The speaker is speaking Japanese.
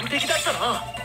完璧だったな。